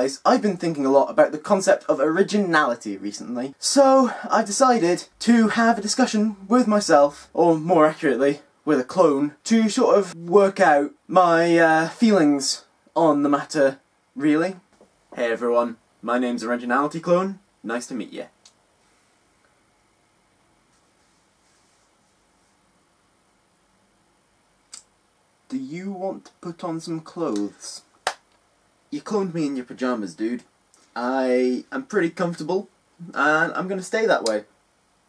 guys, I've been thinking a lot about the concept of originality recently. So, I've decided to have a discussion with myself, or more accurately, with a clone, to sort of work out my uh, feelings on the matter, really. Hey everyone, my name's Originality Clone. Nice to meet you. Do you want to put on some clothes? You cloned me in your pajamas, dude. I am pretty comfortable, and I'm gonna stay that way.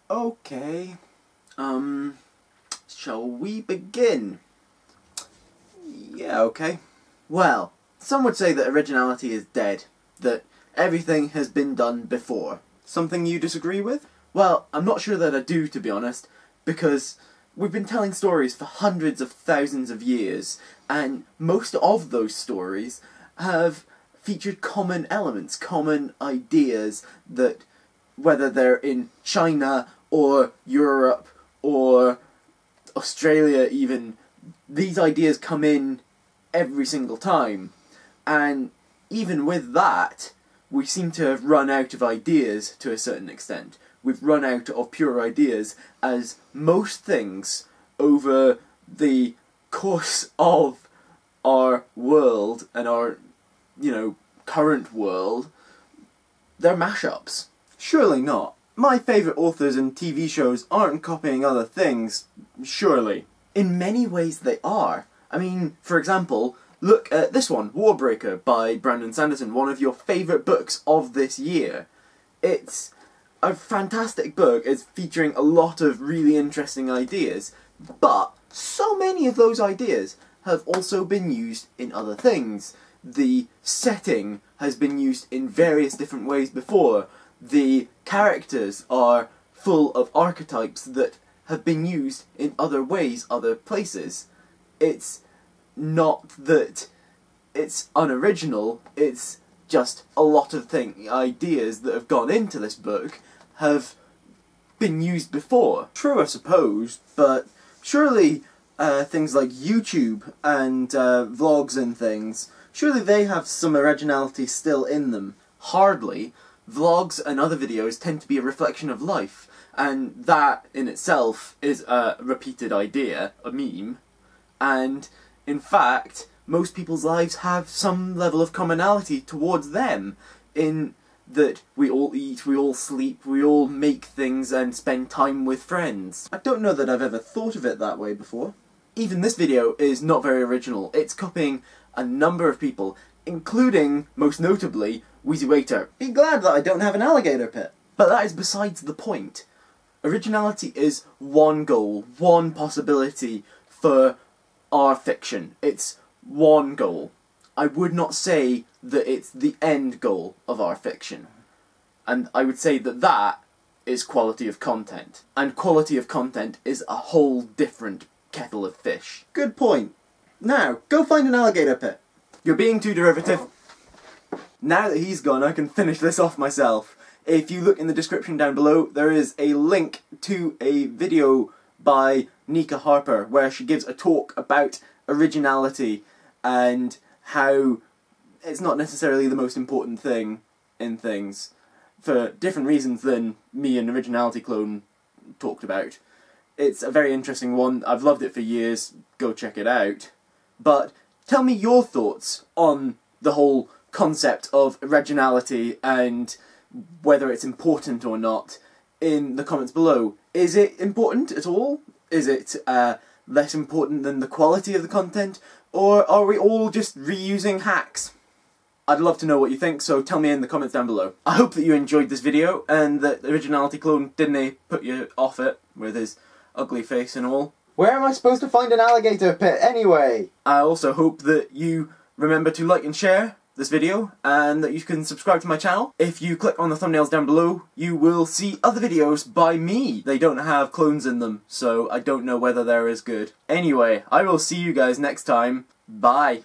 Okay. Um, shall we begin? Yeah, okay. Well, some would say that originality is dead, that everything has been done before. Something you disagree with? Well, I'm not sure that I do, to be honest, because we've been telling stories for hundreds of thousands of years, and most of those stories have featured common elements, common ideas that, whether they're in China or Europe or Australia even, these ideas come in every single time. And even with that, we seem to have run out of ideas to a certain extent. We've run out of pure ideas, as most things over the course of our world and our you know, current world, they're mashups. Surely not. My favourite authors and TV shows aren't copying other things, surely. In many ways they are. I mean, for example, look at this one, Warbreaker by Brandon Sanderson, one of your favourite books of this year. It's a fantastic book, it's featuring a lot of really interesting ideas, but so many of those ideas have also been used in other things the setting has been used in various different ways before. The characters are full of archetypes that have been used in other ways, other places. It's not that it's unoriginal, it's just a lot of thing ideas that have gone into this book have been used before. True, I suppose, but surely uh, things like YouTube and uh, vlogs and things Surely they have some originality still in them. Hardly. Vlogs and other videos tend to be a reflection of life, and that in itself is a repeated idea, a meme. And in fact, most people's lives have some level of commonality towards them in that we all eat, we all sleep, we all make things and spend time with friends. I don't know that I've ever thought of it that way before. Even this video is not very original. It's copying a number of people, including, most notably, Wheezy Waiter. Be glad that I don't have an alligator pit. But that is besides the point. Originality is one goal, one possibility for our fiction. It's one goal. I would not say that it's the end goal of our fiction. And I would say that that is quality of content. And quality of content is a whole different kettle of fish. Good point. Now, go find an alligator pit. You're being too derivative. Now that he's gone, I can finish this off myself. If you look in the description down below, there is a link to a video by Nika Harper where she gives a talk about originality and how it's not necessarily the most important thing in things for different reasons than me and Originality Clone talked about. It's a very interesting one. I've loved it for years. Go check it out. But tell me your thoughts on the whole concept of originality and whether it's important or not in the comments below. Is it important at all? Is it uh, less important than the quality of the content? Or are we all just reusing hacks? I'd love to know what you think, so tell me in the comments down below. I hope that you enjoyed this video and that Originality Clone didn't put you off it with his ugly face and all. Where am I supposed to find an alligator pit anyway? I also hope that you remember to like and share this video and that you can subscribe to my channel. If you click on the thumbnails down below, you will see other videos by me. They don't have clones in them, so I don't know whether they're as good. Anyway, I will see you guys next time. Bye.